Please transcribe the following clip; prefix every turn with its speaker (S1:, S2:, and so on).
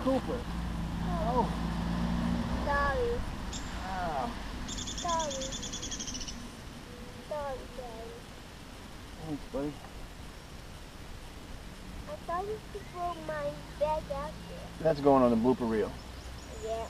S1: Cooper. Oh,
S2: Sorry,
S1: ow.
S2: sorry. Sorry, Daddy.
S1: Thanks, buddy.
S2: I thought you could throw my bag out there.
S1: That's going on the blooper reel.
S2: Yeah.